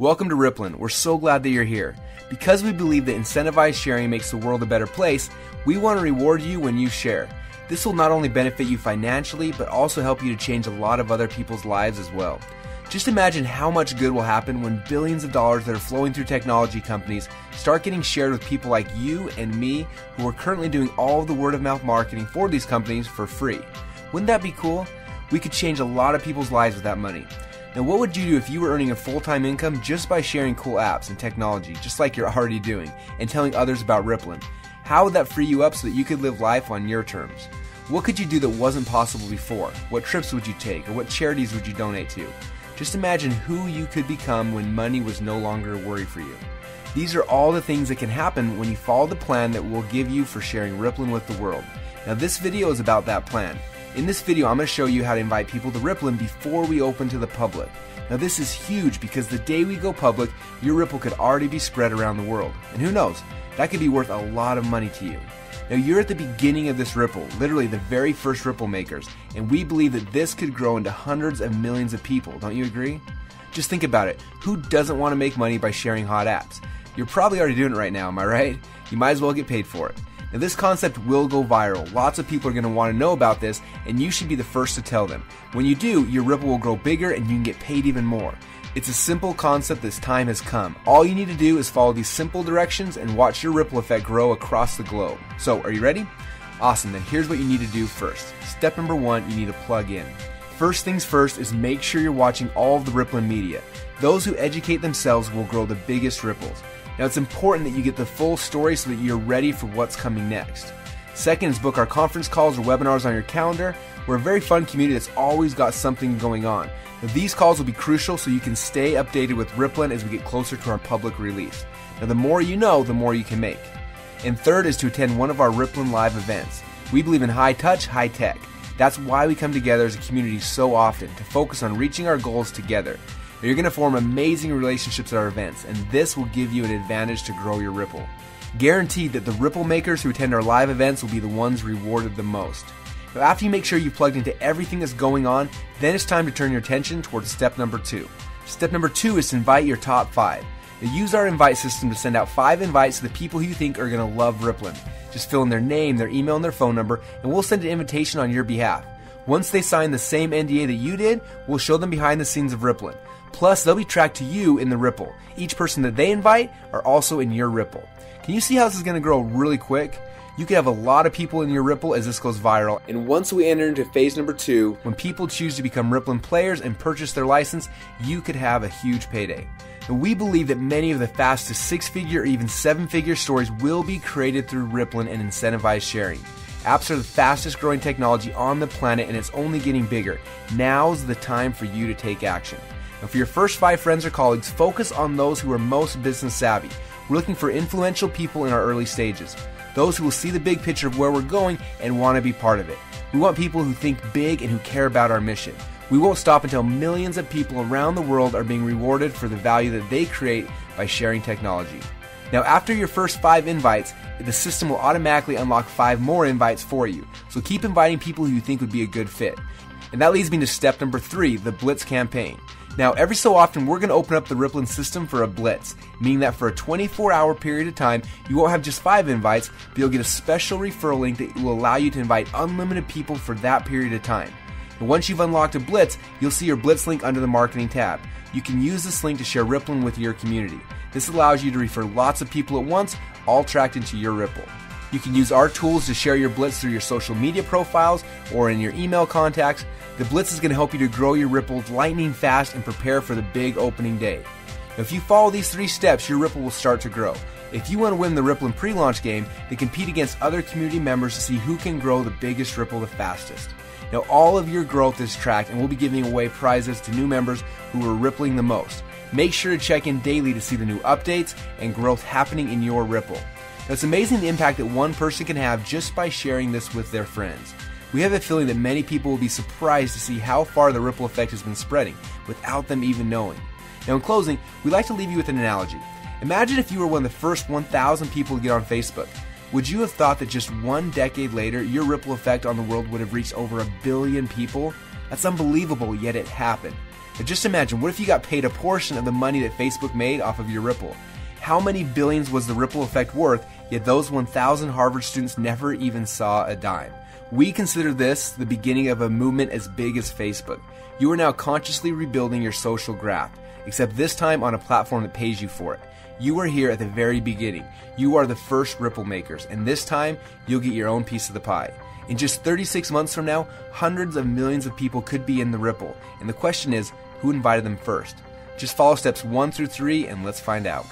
Welcome to Rippln. We're so glad that you're here. Because we believe that incentivized sharing makes the world a better place, we want to reward you when you share. This will not only benefit you financially, but also help you to change a lot of other people's lives as well. Just imagine how much good will happen when billions of dollars that are flowing through technology companies start getting shared with people like you and me who are currently doing all of the word of mouth marketing for these companies for free. Wouldn't that be cool? We could change a lot of people's lives with that money. Now, what would you do if you were earning a full time income just by sharing cool apps and technology, just like you're already doing, and telling others about Rippln? How would that free you up so that you could live life on your terms? What could you do that wasn't possible before? What trips would you take, or what charities would you donate to? Just imagine who you could become when money was no longer a worry for you. These are all the things that can happen when you follow the plan that we'll give you for sharing Rippln with the world. Now, this video is about that plan. In this video, I'm going to show you how to invite people to Rippln before we open to the public. Now, this is huge because the day we go public, your Ripple could already be spread around the world. And who knows, that could be worth a lot of money to you. Now, you're at the beginning of this Ripple, literally the very first Ripple makers, and we believe that this could grow into hundreds of millions of people. Don't you agree? Just think about it. Who doesn't want to make money by sharing hot apps? You're probably already doing it right now, am I right? You might as well get paid for it. Now, this concept will go viral. Lots of people are going to want to know about this, and you should be the first to tell them. When you do, your Ripple will grow bigger and you can get paid even more. It's a simple concept this time has come. All you need to do is follow these simple directions and watch your ripple effect grow across the globe. So, are you ready? Awesome, then here's what you need to do first. Step number one, you need to plug in. First things first is make sure you're watching all of the Rippln media. Those who educate themselves will grow the biggest ripples. Now, it's important that you get the full story so that you're ready for what's coming next. Second is book our conference calls or webinars on your calendar. We're a very fun community that's always got something going on. Now, these calls will be crucial so you can stay updated with Rippln as we get closer to our public release. Now, the more you know, the more you can make. And third is to attend one of our Rippln live events. We believe in high touch, high tech. That's why we come together as a community so often to focus on reaching our goals together. You're going to form amazing relationships at our events, and this will give you an advantage to grow your Ripple. Guaranteed that the Ripple makers who attend our live events will be the ones rewarded the most. Now, after you make sure you've plugged into everything that's going on, then it's time to turn your attention towards step number two. Step number two is to invite your top five. Now, use our invite system to send out five invites to the people who you think are going to love Rippln. Just fill in their name, their email, and their phone number, and we'll send an invitation on your behalf. Once they sign the same NDA that you did, we'll show them behind the scenes of Rippln. Plus, they'll be tracked to you in the Ripple. Each person that they invite are also in your Ripple. Can you see how this is going to grow really quick? You could have a lot of people in your Ripple as this goes viral. And once we enter into phase number two, when people choose to become Rippln players and purchase their license, you could have a huge payday. And we believe that many of the fastest six figure or even seven figure stories will be created through Rippln and incentivized sharing. Apps are the fastest growing technology on the planet and it's only getting bigger. Now's the time for you to take action. Now, for your first five friends or colleagues, focus on those who are most business savvy. We're looking for influential people in our early stages those who will see the big picture of where we're going and want to be part of it. We want people who think big and who care about our mission. We won't stop until millions of people around the world are being rewarded for the value that they create by sharing technology. Now, after your first five invites, the system will automatically unlock five more invites for you. So keep inviting people who you think would be a good fit. And that leads me to step number three the Blitz campaign. Now, every so often, we're going to open up the Rippln system for a blitz, meaning that for a 24 hour period of time, you won't have just five invites, but you'll get a special referral link that will allow you to invite unlimited people for that period of time. And once you've unlocked a blitz, you'll see your blitz link under the marketing tab. You can use this link to share Rippln with your community. This allows you to refer lots of people at once, all tracked into your Ripple. You can use our tools to share your Blitz through your social media profiles or in your email contacts. The Blitz is going to help you to grow your Ripples lightning fast and prepare for the big opening day. Now, if you follow these three steps, your Ripple will start to grow. If you want to win the Rippln pre-launch game, then compete against other community members to see who can grow the biggest Ripple the fastest. Now, all of your growth is tracked, and we'll be giving away prizes to new members who are rippling the most. Make sure to check in daily to see the new updates and growth happening in your Ripple. Now, it's amazing the impact that one person can have just by sharing this with their friends. We have a feeling that many people will be surprised to see how far the ripple effect has been spreading without them even knowing. Now, in closing, we'd like to leave you with an analogy. Imagine if you were one of the first 1,000 people to get on Facebook. Would you have thought that just one decade later, your ripple effect on the world would have reached over a billion people? That's unbelievable, yet it happened. Now just imagine, what if you got paid a portion of the money that Facebook made off of your Ripple? How many billions was the ripple effect worth, yet those 1,000 Harvard students never even saw a dime? We consider this the beginning of a movement as big as Facebook. You are now consciously rebuilding your social graph, except this time on a platform that pays you for it. You are here at the very beginning. You are the first Ripple makers, and this time you'll get your own piece of the pie. In just 36 months from now, hundreds of millions of people could be in the Ripple, and the question is, who invited them first? Just follow steps 1 through 3 and let's find out.